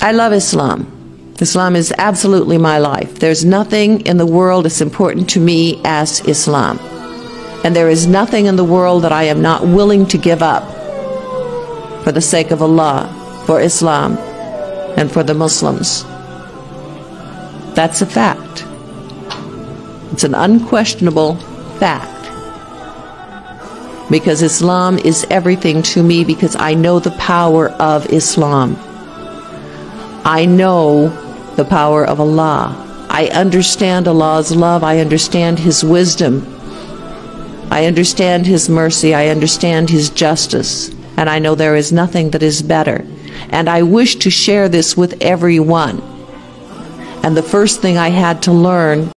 I love Islam. Islam is absolutely my life. There's nothing in the world as important to me as Islam. And there is nothing in the world that I am not willing to give up for the sake of Allah, for Islam, and for the Muslims. That's a fact. It's an unquestionable fact. Because Islam is everything to me because I know the power of Islam. I know the power of Allah. I understand Allah's love. I understand His wisdom. I understand His mercy. I understand His justice. And I know there is nothing that is better. And I wish to share this with everyone. And the first thing I had to learn